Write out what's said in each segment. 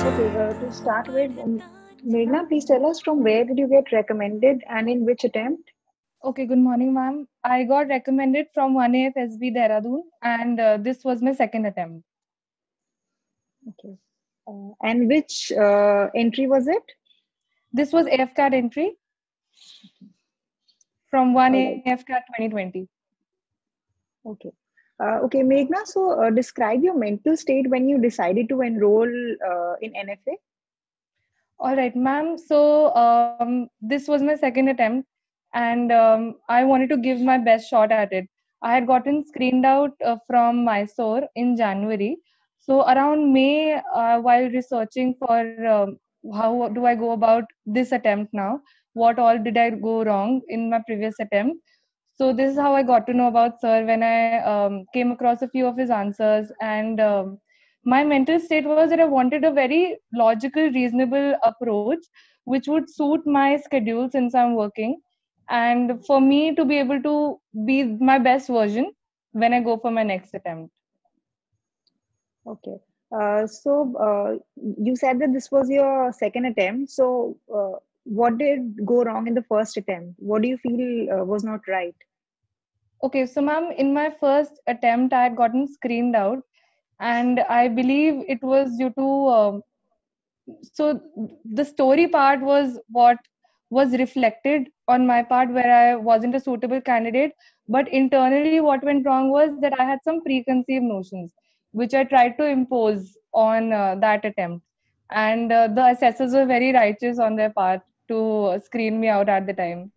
okay, uh, to start with Meghna, please tell us from where did you get recommended and in which attempt? Okay, good morning, ma'am. I got recommended from 1AFSB Dehradun, and uh, this was my second attempt. Okay. Uh, and which uh, entry was it? This was AFCAT entry, from Alright. 1AFCAT 2020. Okay. Uh, okay, Meghna, so uh, describe your mental state when you decided to enroll uh, in NFA. All right, ma'am. So um, this was my second attempt, and um, I wanted to give my best shot at it. I had gotten screened out uh, from Mysore in January. So around May, uh, while researching for um, how do I go about this attempt now, what all did I go wrong in my previous attempt? So this is how I got to know about Sir when I um, came across a few of his answers and. Um, my mental state was that I wanted a very logical, reasonable approach which would suit my schedule since I'm working, and for me to be able to be my best version when I go for my next attempt. Okay. Uh, so uh, you said that this was your second attempt. So uh, what did go wrong in the first attempt? What do you feel uh, was not right? Okay, so ma'am, in my first attempt, I had gotten screened out, and I believe it was due to um, so the story part was what was reflected on my part where I wasn't a suitable candidate. But internally, what went wrong was that I had some preconceived notions, which I tried to impose on uh, that attempt. And uh, the assessors were very righteous on their part to screen me out at the time.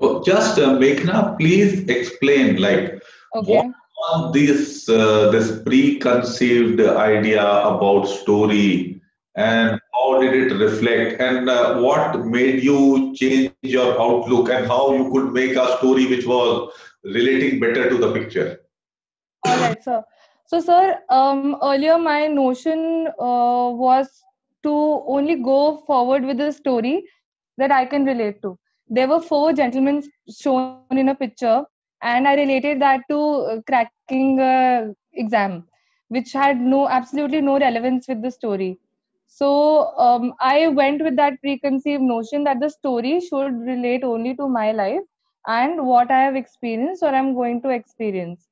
Oh, just uh, Meghna, please explain like Okay. what this uh, this preconceived idea about story and how did it reflect and uh, what made you change your outlook and how you could make a story which was relating better to the picture? All right, sir. So, sir, um, earlier my notion uh, was to only go forward with a story that I can relate to. There were four gentlemen shown in a picture, and I related that to uh, cracking uh, exam, which had no absolutely no relevance with the story. So um, I went with that preconceived notion that the story should relate only to my life and what I have experienced or I'm going to experience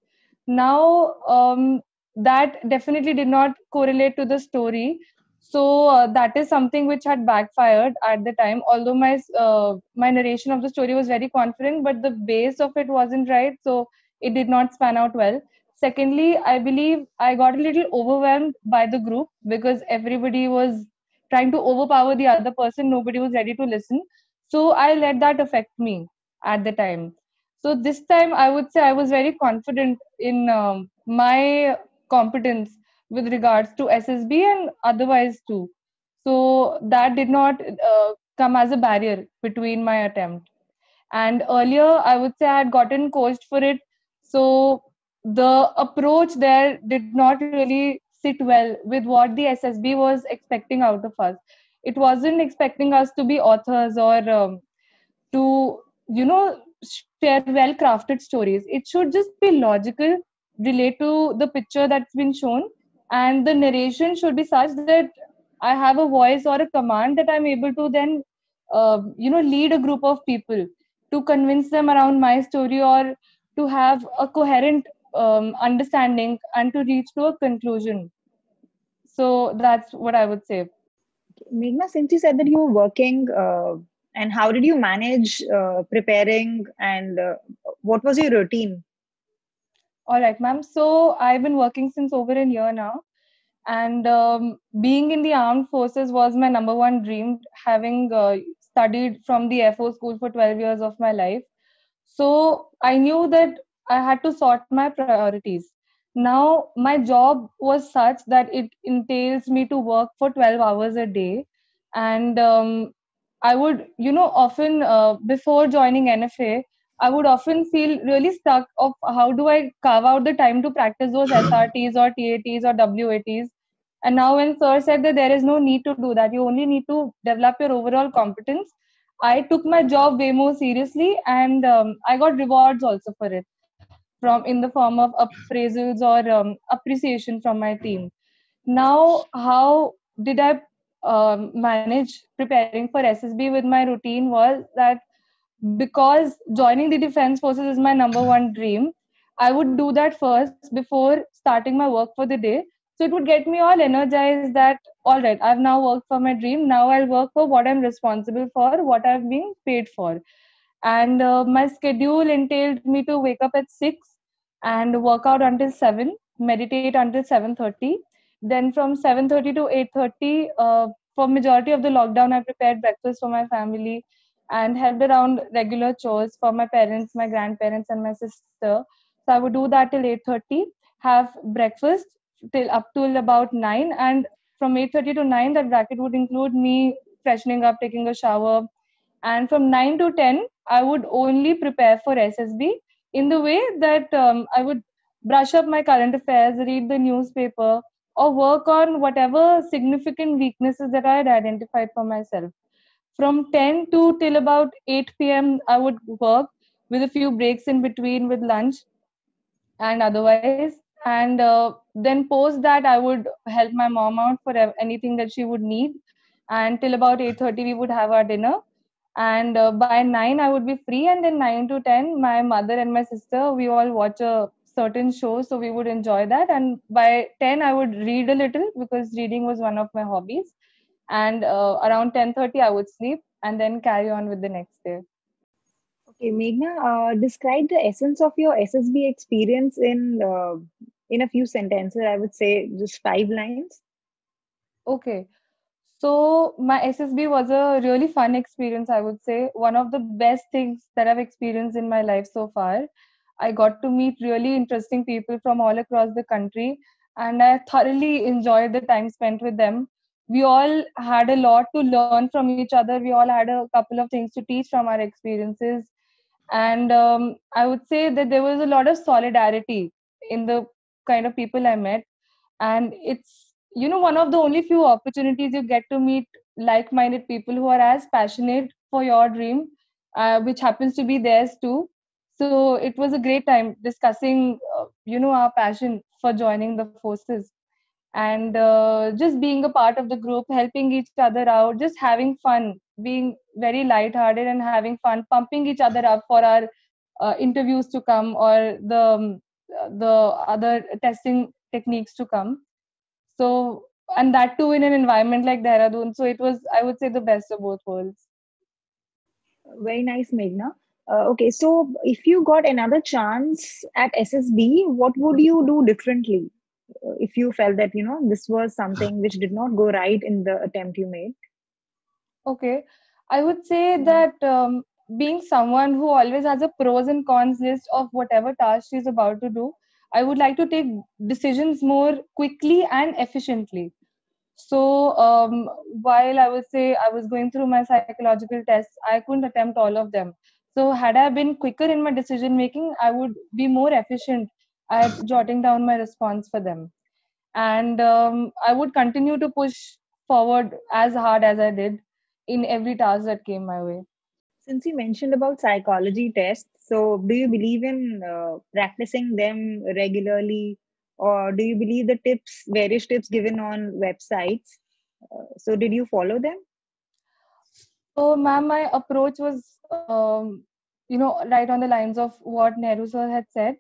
now um, that definitely did not correlate to the story so uh, that is something which had backfired at the time although my uh, my narration of the story was very confident but the base of it wasn't right so it did not span out well. Secondly i believe i got a little overwhelmed by the group because everybody was trying to overpower the other person nobody was ready to listen. So i let that affect me at the time. So this time i would say i was very confident in um, my competence with regards to ssb and otherwise too. So that did not uh, come as a barrier between my attempt. And earlier i would say i had gotten coached for it. So the approach there did not really sit well with what the ssb was expecting out of us. It wasn't expecting us to be authors or um, to you know share well crafted stories. It should just be logical relate to the picture that's been shown and the narration should be such that i have a voice or a command that i'm able to then uh, you know lead a group of people to convince them around my story or to have a coherent um, understanding and to reach to a conclusion so that's what i would say Meghna, since you said that you were working, uh, and how did you manage uh, preparing and uh, what was your routine? All right, ma'am. So I've been working since over a year now, and um, being in the armed forces was my number one dream. Having uh, studied from the FO school for 12 years of my life, so I knew that I had to sort my priorities. Now my job was such that it entails me to work for 12 hours a day, and um, I would, you know, often uh, before joining NFA, I would often feel really stuck of how do I carve out the time to practice those SRTs or TATs or WATs. and now when sir said that there is no need to do that you only need to develop your overall competence i took my job way more seriously and um, i got rewards also for it from in the form of appraisals or um, appreciation from my team now how did i um, manage preparing for ssb with my routine was that because joining the defense forces is my number one dream i would do that first before starting my work for the day. So it would get me all energized that all right i've now worked for my dream. Now i'll work for what i'm responsible for what i've been paid for. And uh, my schedule entailed me to wake up at 6 and work out until 7 meditate until 7.30 then from 7.30 to 8.30 uh, for majority of the lockdown i prepared breakfast for my family and helped around regular chores for my parents my grandparents and my sister. So i would do that till 8.30 have breakfast till up till about 9 and from 8.30 to 9 that bracket would include me freshening up taking a shower. And from 9 to 10 i would only prepare for ssb in the way that um, i would brush up my current affairs read the newspaper or work on whatever significant weaknesses that i had identified for myself from 10 to till about 8 p.m i would work with a few breaks in between with lunch and otherwise. And uh, then post that i would help my mom out for anything that she would need. And till about 8.30 we would have our dinner. And uh, by 9 i would be free. And then 9 to 10 my mother and my sister we all watch a certain show so we would enjoy that. And by 10 i would read a little because reading was one of my hobbies and uh, around 10.30 i would sleep and then carry on with the next day Okay, Meghna, uh, describe the essence of your SSB experience in uh, in a few sentences. I would say just five lines. Okay. So my SSB was a really fun experience, I would say. One of the best things that I've experienced in my life so far. I got to meet really interesting people from all across the country, and I thoroughly enjoyed the time spent with them. We all had a lot to learn from each other. We all had a couple of things to teach from our experiences. And um, I would say that there was a lot of solidarity in the kind of people I met. And it's, you know, one of the only few opportunities you get to meet like minded people who are as passionate for your dream, uh, which happens to be theirs too. So it was a great time discussing, uh, you know, our passion for joining the forces and uh, just being a part of the group, helping each other out, just having fun, being very light-hearted and having fun, pumping each other up for our uh, interviews to come or the um, the other testing techniques to come. So and that too in an environment like Dehradun. So it was, I would say, the best of both worlds. Very nice, Meghna. Uh, okay, so if you got another chance at SSB, what would you do differently? If you felt that you know this was something which did not go right in the attempt you made. Okay, I would say that um, being someone who always has a pros and cons list of whatever task she's about to do, I would like to take decisions more quickly and efficiently. So um, while I would say I was going through my psychological tests, I couldn't attempt all of them. So had I been quicker in my decision making, I would be more efficient at jotting down my response for them. And um, I would continue to push forward as hard as I did in every task that came my way. Since you mentioned about psychology tests, so do you believe in uh, practicing them regularly, or do you believe the tips, various tips given on websites? Uh, so did you follow them? So, ma'am, my approach was, um, you know, right on the lines of what Nehru sir had said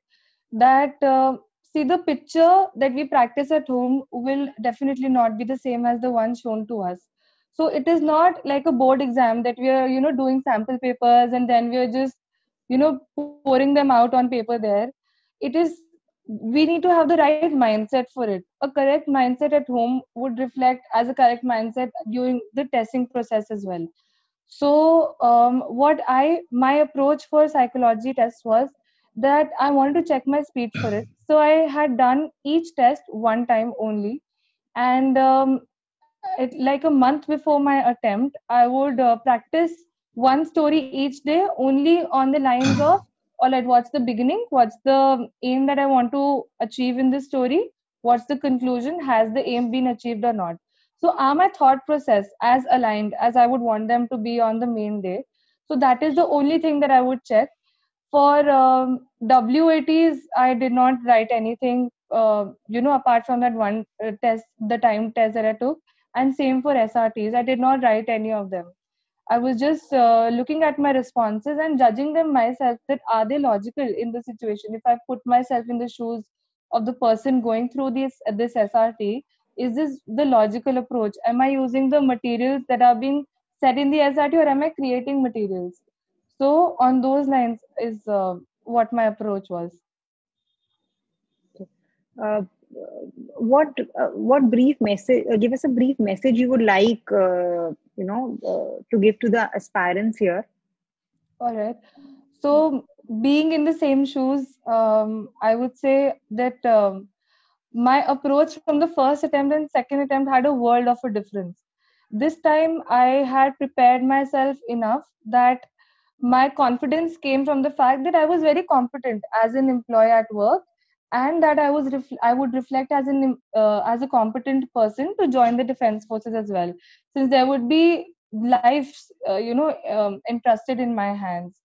that uh, see the picture that we practice at home will definitely not be the same as the one shown to us. So it is not like a board exam that we are you know doing sample papers and then we are just you know pouring them out on paper there. It is we need to have the right mindset for it. A correct mindset at home would reflect as a correct mindset during the testing process as well. So um, what i my approach for psychology test was that I wanted to check my speed for it. So I had done each test one time only. And um, it, like a month before my attempt, I would uh, practice one story each day only on the lines of, all right, what's the beginning? What's the aim that I want to achieve in this story? what's the conclusion has the aim been achieved or not so are my thought process as aligned as i would want them to be on the main day so that is the only thing that i would check for um, wats i did not write anything uh, you know apart from that one uh, test the time test that i took and same for srts i did not write any of them. I was just uh, looking at my responses and judging them myself that are they logical in the situation. If i put myself in the shoes of the person going through this this srt is this the logical approach? Am i using the materials that are being set in the srt or am i creating materials? So on those lines is uh, what my approach was. Uh, what uh, what brief message uh, give us a brief message you would like uh, you know uh, to give to the aspirants here. All right so being in the same shoes um, i would say that um, my approach from the first attempt and second attempt had a world of a difference. This time i had prepared myself enough that my confidence came from the fact that i was very competent as an employee at work and that i was ref- i would reflect as an uh, as a competent person to join the defense forces as well since there would be lives uh, you know um, entrusted in my hands.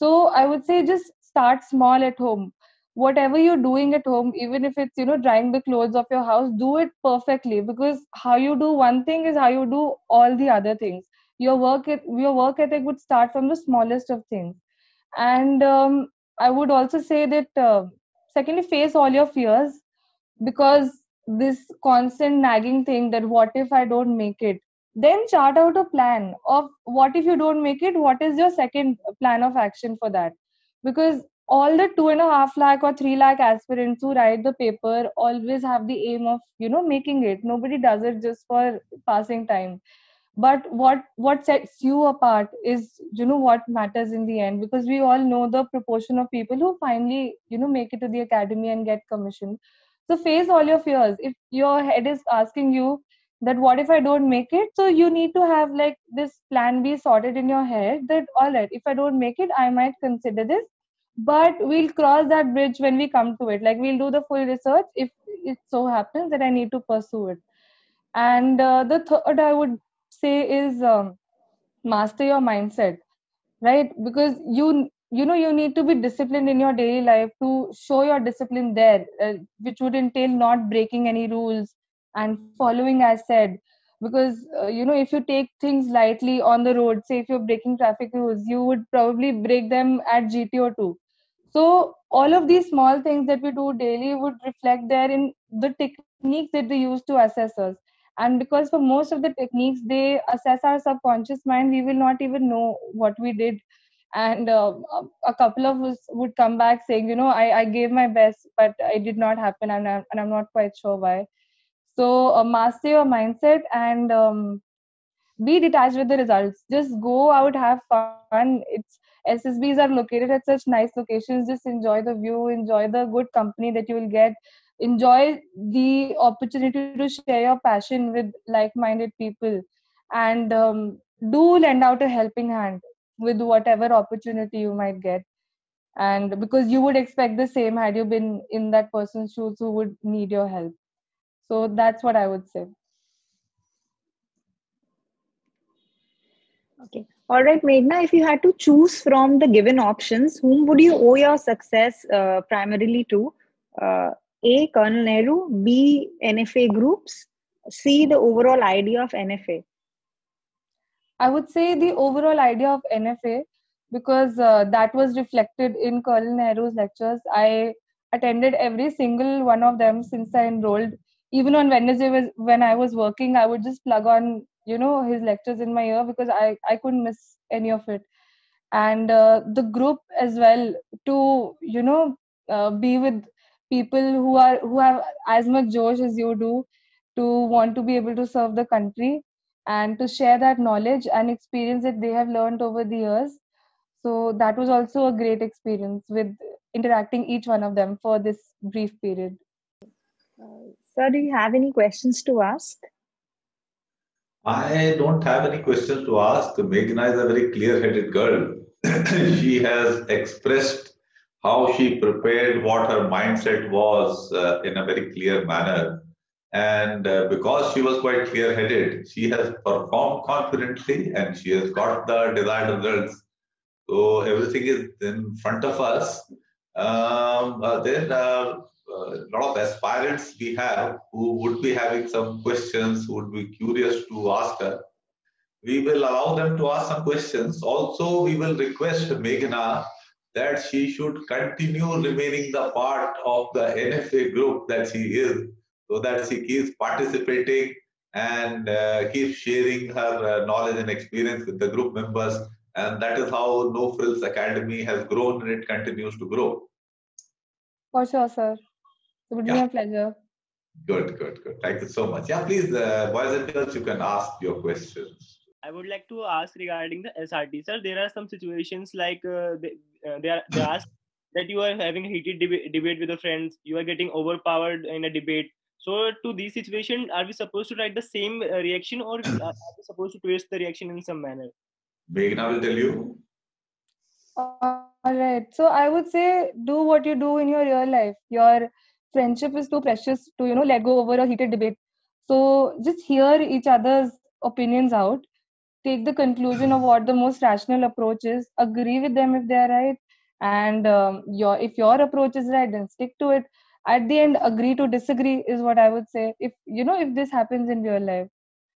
So i would say just start small at home. Whatever you're doing at home even if it's you know drying the clothes of your house do it perfectly because how you do one thing is how you do all the other things your work your work ethic would start from the smallest of things. And um, i would also say that uh, secondly face all your fears because this constant nagging thing that what if i don't make it? Then chart out a plan of what if you don't make it what is your second plan of action for that? Because all the two and a half lakh or three lakh aspirants who write the paper always have the aim of you know making it. Nobody does it just for passing time but what what sets you apart is you know what matters in the end because we all know the proportion of people who finally you know make it to the academy and get commissioned. So face all your fears. If your head is asking you that what if i don't make it? So you need to have like this plan b sorted in your head that all right if i don't make it i might consider this. But we'll cross that bridge when we come to it. Like we'll do the full research if it so happens that i need to pursue it. And uh, the third i would say is um, master your mindset right? Because you you know you need to be disciplined in your daily life to show your discipline there uh, which would entail not breaking any rules and following as said. Because uh, you know if you take things lightly on the road say if you're breaking traffic rules you would probably break them at gto too so all of these small things that we do daily would reflect there in the techniques that they use to assess us and because for most of the techniques they assess our subconscious mind we will not even know what we did. And uh, a couple of us would come back saying you know i, I gave my best but it did not happen and i'm, and I'm not quite sure why. So uh, master your mindset and um, be detached with the results. Just go out have fun. It's ssbs are located at such nice locations. Just enjoy the view enjoy the good company that you will get enjoy the opportunity to share your passion with like-minded people and um, do lend out a helping hand with whatever opportunity you might get. And because you would expect the same had you been in that person's shoes who would need your help. So that's what i would say. Okay. All right Meghna, if you had to choose from the given options whom would you owe your success uh, primarily to? Uh, a. Colonel Nehru, B. NFA groups, C. The overall idea of NFA? I would say the overall idea of NFA because uh, that was reflected in Colonel Nehru's lectures. I attended every single one of them since I enrolled. Even on Wednesday, was, when I was working, I would just plug on, you know, his lectures in my ear because I, I couldn't miss any of it. And uh, the group as well to, you know, uh, be with people who are who have as much josh as you do to want to be able to serve the country and to share that knowledge and experience that they have learned over the years so that was also a great experience with interacting each one of them for this brief period uh, sir do you have any questions to ask I don't have any questions to ask. Meghna is a very clear headed girl. she has expressed how she prepared, what her mindset was uh, in a very clear manner. And uh, because she was quite clear headed, she has performed confidently and she has got the desired results. So everything is in front of us. Um, uh, there are a lot of aspirants we have who would be having some questions, who would be curious to ask her. We will allow them to ask some questions. Also, we will request Meghna that she should continue remaining the part of the NFA group that she is, so that she keeps participating and uh, keeps sharing her uh, knowledge and experience with the group members. And that is how No Frills Academy has grown and it continues to grow. For sure, sir. It would be Yeah. my pleasure. Good, good, good. Thank you so much. Yeah, please, uh, boys and girls, you can ask your questions. I would like to ask regarding the SRT, sir. There are some situations like uh, they, uh, they are they ask that you are having a heated deba- debate with your friends, you are getting overpowered in a debate. So, to this situation, are we supposed to write the same uh, reaction, or are we supposed to twist the reaction in some manner? Meghna will tell you. All right. So I would say do what you do in your real life. Your friendship is too precious to, you know, let go over a heated debate. So just hear each other's opinions out take the conclusion of what the most rational approach is agree with them if they are right and um, your if your approach is right then stick to it. At the end agree to disagree is what i would say. If you know if this happens in real life.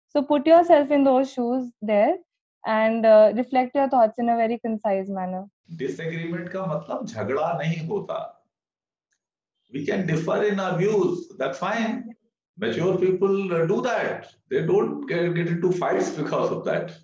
So put yourself in those shoes there and uh, reflect your thoughts in a very concise manner. Disagreement ka matlab jhagda nahi hota. We can differ in our views. That's fine. Mature people uh, do that. They don't get, get into fights because of that.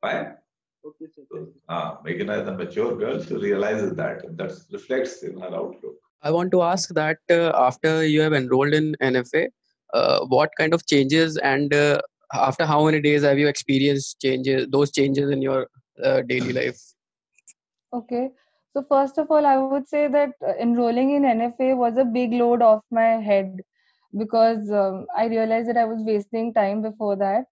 Fine. Okay, sir. So, uh, Meghna is a mature girl. She realizes that, and that reflects in her outlook. I want to ask that uh, after you have enrolled in NFA, uh, what kind of changes and uh, after how many days have you experienced changes, those changes in your uh, daily life? Okay. So first of all, I would say that uh, enrolling in NFA was a big load off my head because um, I realized that I was wasting time before that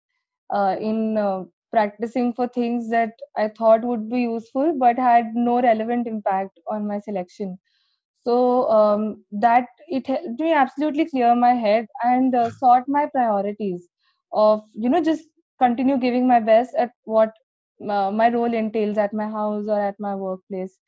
uh, in uh, practicing for things that I thought would be useful but had no relevant impact on my selection. So um, that it helped me absolutely clear my head and uh, sort my priorities of you know just continue giving my best at what uh, my role entails at my house or at my workplace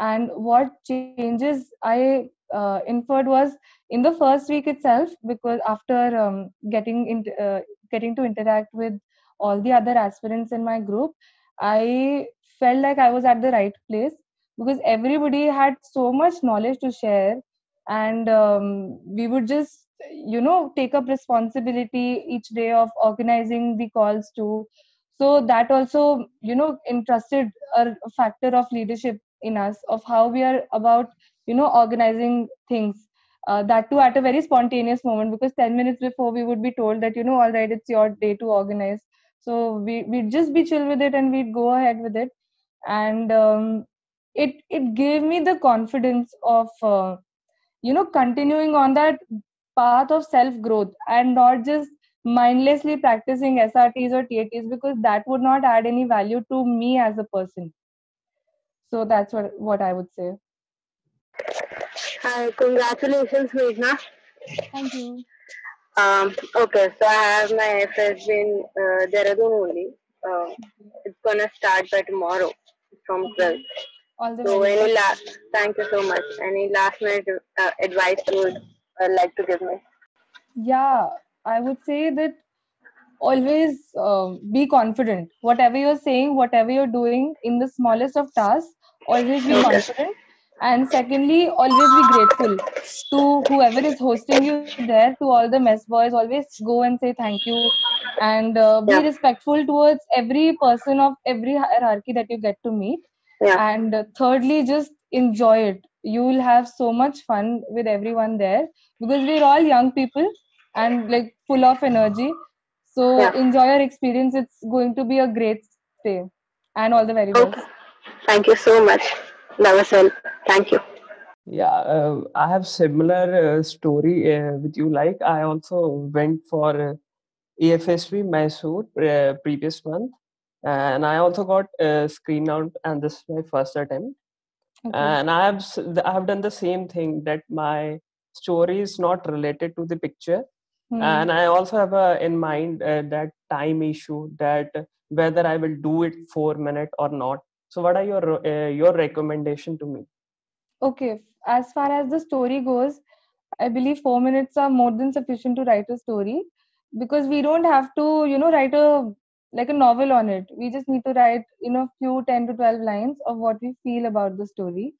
and what changes i uh, inferred was in the first week itself because after um, getting in, uh, getting to interact with all the other aspirants in my group i felt like i was at the right place because everybody had so much knowledge to share and um, we would just you know take up responsibility each day of organizing the calls too. So that also you know entrusted a factor of leadership in us of how we are about you know organizing things uh, that too at a very spontaneous moment because 10 minutes before we would be told that you know all right it's your day to organize. So we, we'd just be chill with it and we'd go ahead with it. And um, it it gave me the confidence of uh, you know continuing on that path of self growth and not just mindlessly practicing srts or tats because that would not add any value to me as a person. So that's what what i would say Hi, congratulations, Meghna. thank you Um, okay, so I have my FS in uh, Dehradun only. Uh, it's gonna start by tomorrow from 12. all the So, any last, thank you so much. Any last minute uh, advice you would uh, like to give me? yeah i would say that always um, be confident whatever you're saying whatever you're doing in the smallest of tasks always be Okay. confident and secondly always be grateful to whoever is hosting you there to all the mess boys always go and say thank you and uh, be Yeah. respectful towards every person of every hierarchy that you get to meet Yeah. and uh, thirdly just enjoy it you will have so much fun with everyone there because we're all young people and like full of energy so Yeah. enjoy your experience it's going to be a great stay and all the very best Okay. Thank you so much. That was all. Thank you. Yeah, uh, I have similar uh, story uh, with you. Like I also went for uh, AFSB Mysore uh, previous month, and I also got uh, screen out, and this is my first attempt. Okay. and I have I have done the same thing that my story is not related to the picture, Hmm. and I also have a in mind uh, that time issue that whether I will do it four minute or not. So, what are your uh, your recommendation to me? Okay. As far as the story goes, I believe four minutes are more than sufficient to write a story because we don't have to, you know, write a like a novel on it. We just need to write, you know, few 10 to 12 lines of what we feel about the story.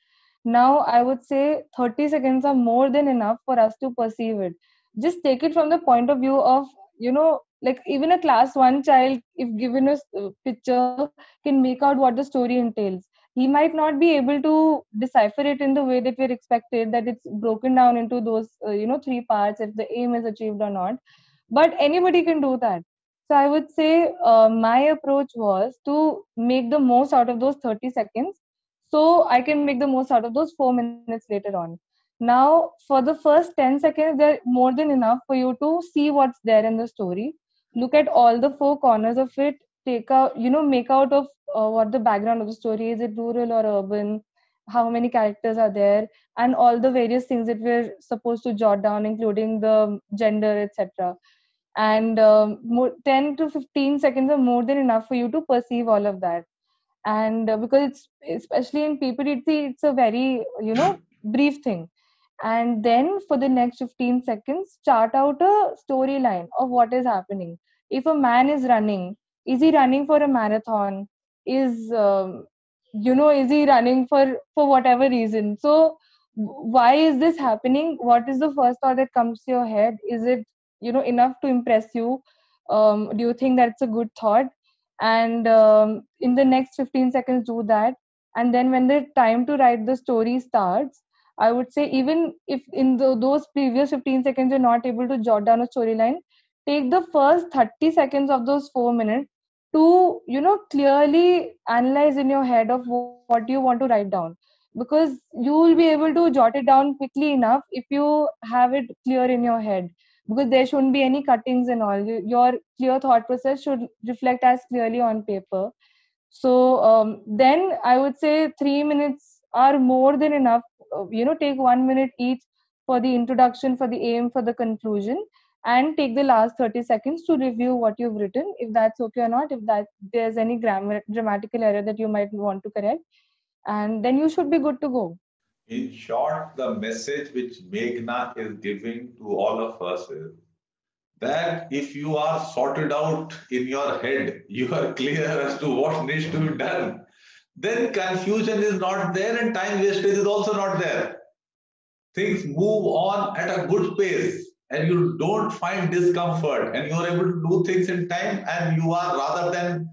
Now, I would say 30 seconds are more than enough for us to perceive it. Just take it from the point of view of, you know, like even a class one child, if given a uh, picture, can make out what the story entails. He might not be able to decipher it in the way that we're expected that it's broken down into those uh, you know three parts if the aim is achieved or not. But anybody can do that. So i would say uh, my approach was to make the most out of those 30 seconds so i can make the most out of those 4 minutes later on. Now for the first 10 seconds they're more than enough for you to see what's there in the story look at all the four corners of it take out you know make out of uh, what the background of the story is. It rural or urban? How many characters are there? And all the various things that we're supposed to jot down including the gender etc and um, more, 10 to 15 seconds are more than enough for you to perceive all of that. And uh, because it's especially in ppdt it's a very you know brief thing and then for the next 15 seconds chart out a storyline of what is happening. If a man is running is he running for a marathon? Is um, you know is he running for for whatever reason? So why is this happening? What is the first thought that comes to your head? Is it you know enough to impress you? Um, do you think that's a good thought? And um, in the next 15 seconds do that. And then when the time to write the story starts i would say even if in the, those previous 15 seconds you're not able to jot down a storyline take the first 30 seconds of those 4 minutes to you know clearly analyze in your head of wh- what you want to write down. Because you will be able to jot it down quickly enough if you have it clear in your head. Because there shouldn't be any cuttings and all. Your clear thought process should reflect as clearly on paper. So um, then i would say 3 minutes are more than enough Uh, you know take 1 minute each for the introduction for the aim for the conclusion and take the last 30 seconds to review what you've written if that's okay or not if that there's any grammar grammatical error that you might want to correct and then you should be good to go. In short, the message which Meghna is giving to all of us is that if you are sorted out in your head, you are clear as to what needs to be done, then confusion is not there and time wastage is also not there. Things move on at a good pace and you don't find discomfort and you are able to do things in time and you are rather than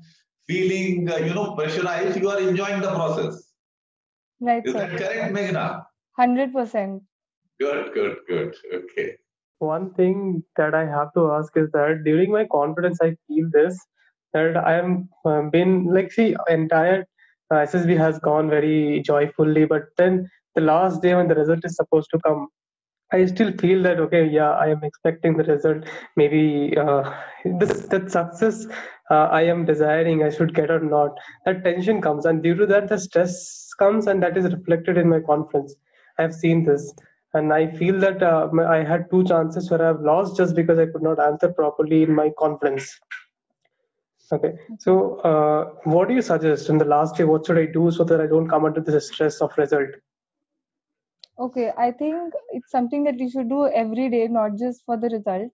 feeling, uh, you know, pressurized, you are enjoying the process. right Is sir that correct, Meghna? 100% Good, good, good. Okay. One thing that I have to ask is that during my conference, I feel this that I am uh, been like see entire uh, SSB has gone very joyfully, but then the last day when the result is supposed to come, I still feel that okay, yeah, I am expecting the result. Maybe uh, this, that success uh, I am desiring, I should get or not. That tension comes, and due to that, the stress comes, and that is reflected in my conference. I have seen this, and I feel that uh, I had two chances where I have lost just because I could not answer properly in my conference. Okay, so uh, what do you suggest in the last day? What should I do so that I don't come under the stress of result? Okay, I think it's something that you should do every day, not just for the result.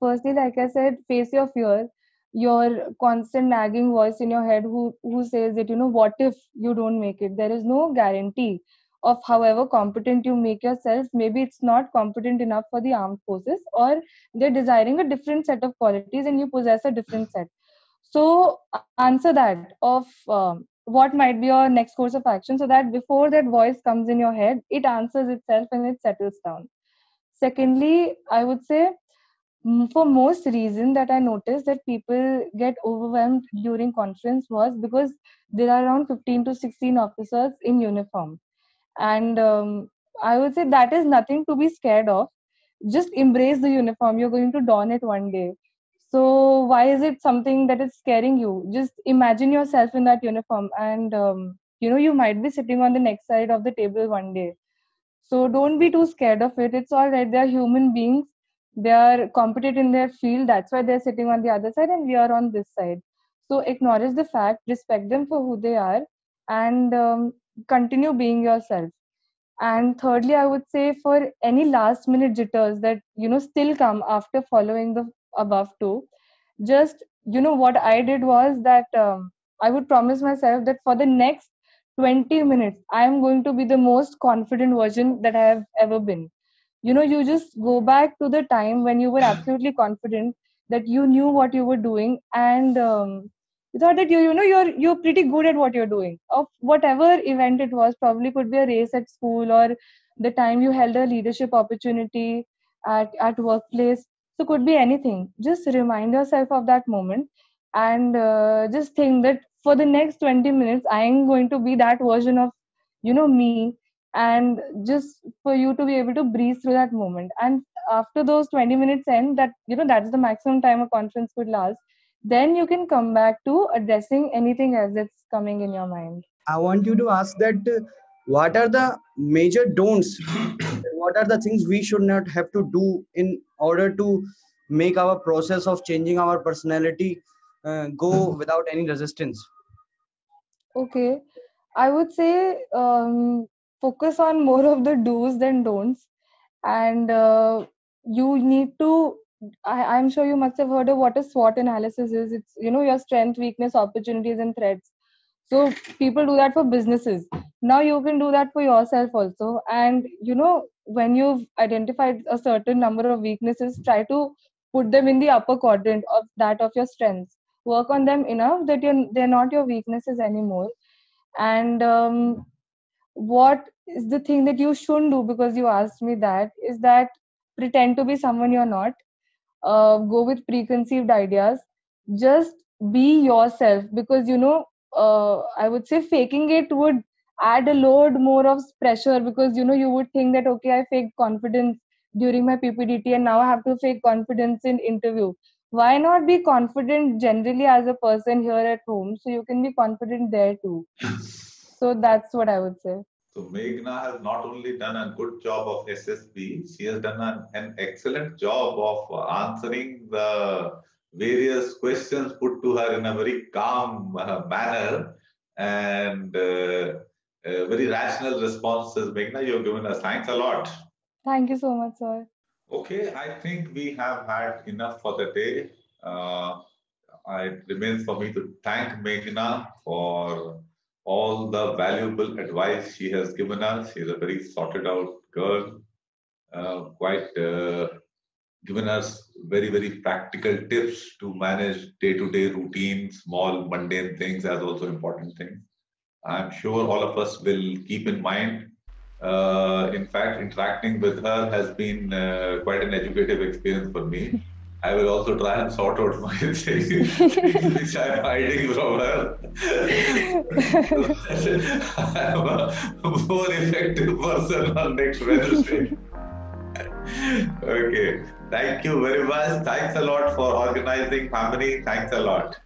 Firstly, like I said, face your fear, your constant nagging voice in your head who who says that, you know, what if you don't make it? There is no guarantee of however competent you make yourself. Maybe it's not competent enough for the armed forces, or they're desiring a different set of qualities and you possess a different set. So answer that of um, what might be your next course of action so that before that voice comes in your head, it answers itself and it settles down. Secondly, I would say mm, for most reason that I noticed that people get overwhelmed during conference was because there are around 15 to 16 officers in uniform. And um, I would say that is nothing to be scared of. Just embrace the uniform. You're going to don it one day. So why is it something that is scaring you? Just imagine yourself in that uniform and um, you know you might be sitting on the next side of the table one day. So don't be too scared of it. It's all right. They're human beings. They are competent in their field. That's why they're sitting on the other side and we are on this side. So acknowledge the fact respect them for who they are and um, continue being yourself. And thirdly i would say for any last minute jitters that you know still come after following the above two. Just you know what i did was that um, i would promise myself that for the next 20 minutes i am going to be the most confident version that i have ever been. You know you just go back to the time when you were absolutely confident that you knew what you were doing and um, you thought that you you know you're you're pretty good at what you're doing. Of whatever event it was probably could be a race at school or the time you held a leadership opportunity at at workplace so could be anything. Just remind yourself of that moment and uh, just think that for the next 20 minutes i am going to be that version of you know me and just for you to be able to breathe through that moment. And after those 20 minutes end that you know that's the maximum time a conference could last then you can come back to addressing anything else that's coming in your mind. I want you to ask that uh, what are the major don'ts? What are the things we should not have to do in order to make our process of changing our personality uh, go without any resistance okay i would say um, focus on more of the do's than don'ts and uh, you need to I, am sure you must have heard of what a SWOT analysis is. It's you know your strength, weakness, opportunities, and threats. So people do that for businesses. Now you can do that for yourself also. And you know when you've identified a certain number of weaknesses, try to put them in the upper quadrant of that of your strengths. Work on them enough that they're not your weaknesses anymore. And um, what is the thing that you shouldn't do because you asked me that is that pretend to be someone you're not uh, go with preconceived ideas just be yourself because you know uh, i would say faking it would add a load more of pressure because you know you would think that okay i fake confidence during my ppdt and now i have to fake confidence in interview. Why not be confident generally as a person here at home? So you can be confident there too. So that's what i would say. So Meghna has not only done a good job of SSB, she has done an, an excellent job of answering the various questions put to her in a very calm uh, manner. And uh, uh, very rational responses. Meghna, you've given us thanks a lot. Thank you so much, sir. Okay, I think we have had enough for the day. Uh, it remains for me to thank Meghna for all the valuable advice she has given us. She's a very sorted out girl, uh, quite uh, given us very, very practical tips to manage day to day routine, small mundane things as also important things. I'm sure all of us will keep in mind. Uh, in fact, interacting with her has been uh, quite an educative experience for me. I will also try and sort out my things which I'm hiding from her. I'm a more effective person on next Wednesday. okay. Thank you very much. Thanks a lot for organizing, family. Thanks a lot.